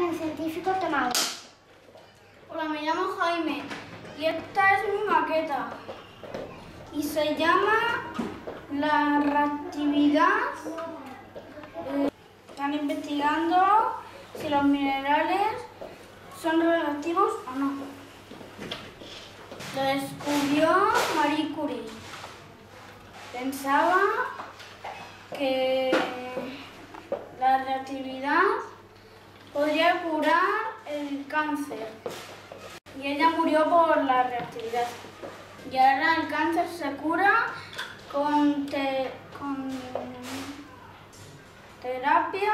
en el científico tomado. Hola, me llamo Jaime y esta es mi maqueta. Y se llama la reactividad. Están investigando si los minerales son reactivos o no. Lo descubrió Marie Curie. Pensaba que la reactividad podría curar el cáncer y ella murió por la reactividad. Y ahora el cáncer se cura con, te- con terapia